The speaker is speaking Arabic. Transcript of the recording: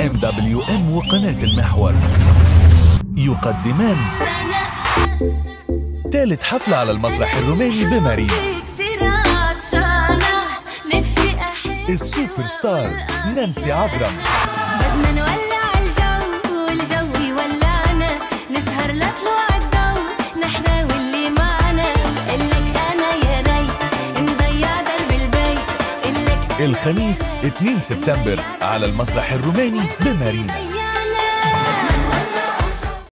MWM وقناة المحور. يقدمان ثالث حفلة على المسرح الروماني بمارينا. أحب السوبر ستار نانسي عجرم الخميس 2 سبتمبر على المسرح الروماني بمارينا.